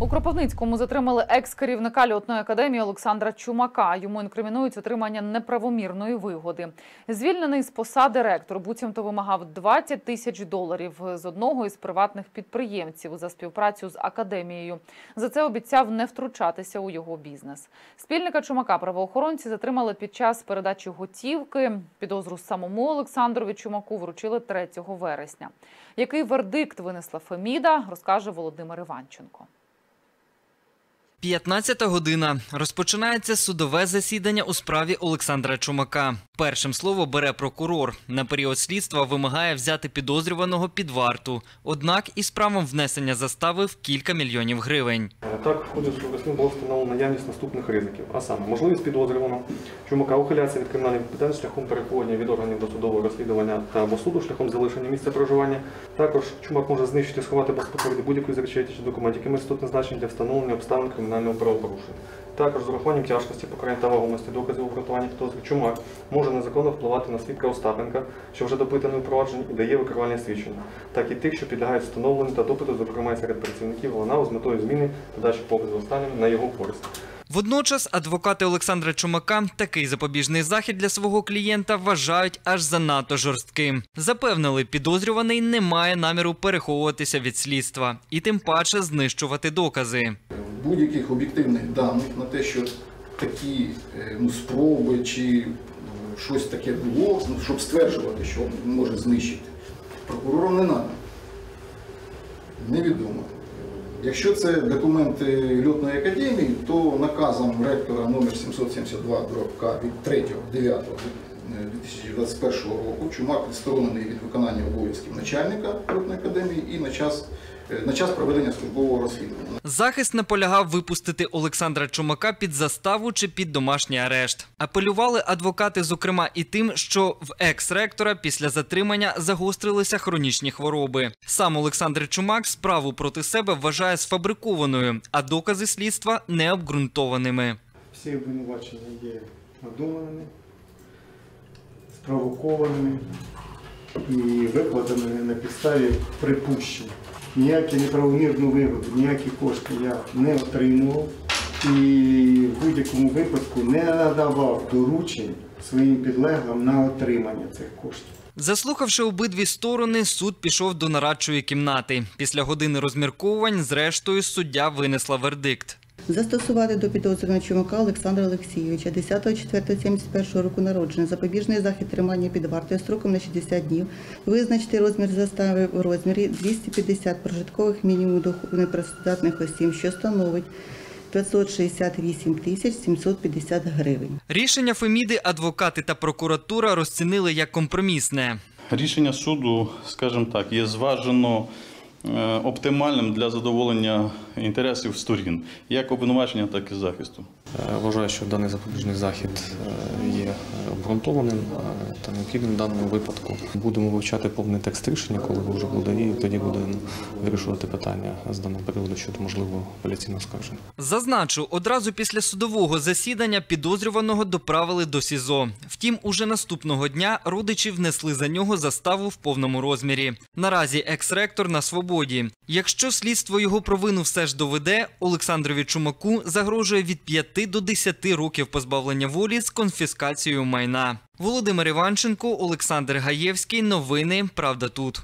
У Кропивницькому затримали екс-керівника льотної академії Олександра Чумака. Йому інкримінують отримання неправомірної вигоди. Звільнений з посади ректор буцімто вимагав 20 тисяч доларів з одного із приватних підприємців за співпрацю з академією. За це обіцяв не втручатися у його бізнес. Спільника Чумака правоохоронці затримали під час передачі готівки. Підозру самому Олександрові Чумаку вручили 3 вересня. Який вердикт винесла Феміда, розкаже Володимир Іванченко. 15 година. Розпочинається судове засідання у справі Олександра Чумака. Першим слово бере прокурор. На період слідства вимагає взяти підозрюваного під варту. Однак із правом внесення застави в кілька мільйонів гривень. Так, в ході судового було встановлено наявність наступних ризиків, а саме можливість підозрюваного чумака ухилятися від кримінальної відповідальності шляхом переходення від органів досудового розслідування та або суду шляхом залишення місця проживання. Також чумак може знищити, сховати без спокою будь-якої з речей чи документів, які істотне значення для встановлення обставин кримінального правопорушення. Також з урахуванням тяжкості покарання та вагомості доказів обґрунтування підозри чумак може незаконно впливати на свідка Остапенка, що вже допитаний у провадженні і дає викривальне свідчення, так і тих, що підлягають встановленню та допиту, зокрема серед працівників ВОНАУ з метою зміни та дачі показу останнім на його користь. Водночас адвокати Олександра Чумака такий запобіжний захід для свого клієнта вважають аж занадто жорстким. Запевнили, підозрюваний не має наміру переховуватися від слідства і тим паче знищувати докази. будь-яких об'єктивних даних на те, що такі е, ну, спроби чи е, щось таке було, ну, щоб стверджувати, що може знищити. Прокурору не треба. Невідомо. Якщо це документи льотної академії, то наказом ректора номер 772 К від 3.9.2021 року Чумак відсторонений від виконання обов'язків начальника льотної академії і на час, на час проведення службового розслідування. Захист наполягав випустити Олександра Чумака під заставу чи під домашній арешт. Апелювали адвокати, зокрема, і тим, що в екс-ректора після затримання загострилися хронічні хвороби. Сам Олександр Чумак справу проти себе вважає сфабрикованою, а докази слідства необґрунтованими. Всі обвинувачення є надуманими, спровокованими і викладеними на підставі припущень. Ніяку неправомірну вигоду, ніякі кошти я не отримував і в будь-якому випадку не надавав доручень своїм підлеглим на отримання цих коштів. Заслухавши обидві сторони, суд пішов до нарадчої кімнати. Після години розмірковувань, зрештою, суддя винесла вердикт. Застосувати до підозрюваного Чумака Олександра Олексійовича 10.04.71 року народження запобіжний захід тримання під вартою строком на 60 днів, визначити розмір застави в розмірі 250 прожиткових мінімумів доходу непрацездатних осіб, що становить 568 тисяч 750 гривень. Рішення Феміди адвокати та прокуратура розцінили як компромісне. Рішення суду, скажімо так, є зважено оптимальним для задоволення інтересів сторін, як обвинувачення, так і захисту. Е, Вважаю, що даний запобіжний захід е, є обґрунтованим е, та необхідним в даному випадку. Будемо вивчати повний текст рішення, коли вже буде, і тоді будемо вирішувати питання з даного приводу щодо можливого апеляційного скарження. Зазначу, одразу після судового засідання підозрюваного доправили до СІЗО. Втім, уже наступного дня родичі внесли за нього заставу в повному розмірі. Наразі екс-ректор на свободі. Якщо слідство його провину все ж доведе, Олександрові Чумаку загрожує від 5 до 10 років позбавлення волі з конфіскацією майна. Володимир Іванченко, Олександр Гаєвський. Новини Правда тут.